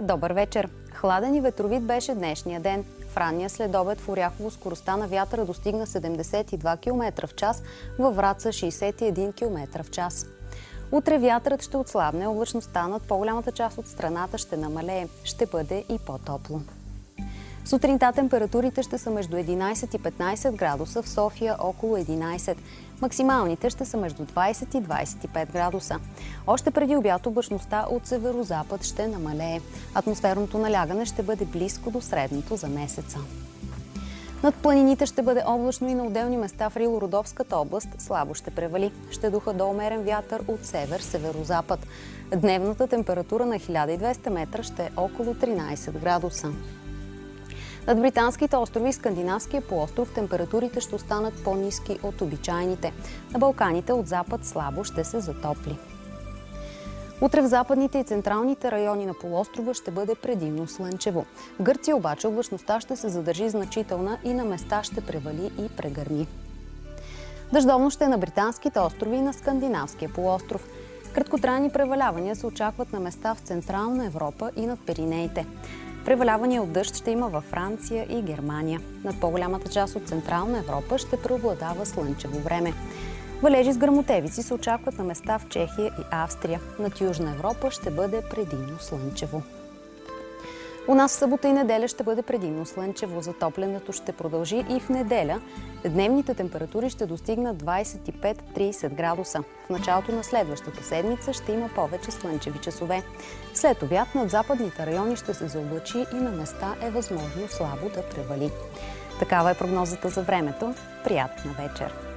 Добър вечер! Хладен и ветровит беше днешния ден. В ранния следобед в Оряхово скоростта на вятъра достигна 72 км в час, във Враца 61 км в час. Утре вятърът ще отслабне, облачността над по-голямата част от страната ще намалее. Ще бъде и по-топло. Сутринта температурите ще са между 11 и 15 градуса, в София около 11. Максималните ще са между 20 и 25 градуса. Още преди обяд облачността от северо-запад ще намалее. Атмосферното налягане ще бъде близко до средното за месеца. Над планините ще бъде облачно и на отделни места в Рило-Родовската област слабо ще превали. Ще духа до умерен вятър от север-северозапад. Дневната температура на 1200 метра ще е около 13 градуса. Над британските острови и Скандинавския полуостров температурите ще останат по-низки от обичайните. На Балканите от запад слабо ще се затопли. Утре в западните и централните райони на полуострова ще бъде предимно слънчево. В Гърция обаче облачността ще се задържи значителна и на места ще превали и прегърми. Дъждовно ще е на британските острови и на Скандинавския полуостров. Краткотрайни превалявания се очакват на места в Централна Европа и над Пиринеите. Превалявания от дъжд ще има във Франция и Германия. Над по-голямата част от Централна Европа ще преобладава слънчево време. Валежи с грамотевици се очакват на места в Чехия и Австрия. Над Южна Европа ще бъде предимно слънчево. У нас събота и неделя ще бъде предимно слънчево. Затоплянето ще продължи и в неделя. Дневните температури ще достигнат 25-30 градуса. В началото на следващата седмица ще има повече слънчеви часове. След обяд над западните райони ще се заоблачи и на места е възможно слабо да превали. Такава е прогнозата за времето. Приятна вечер!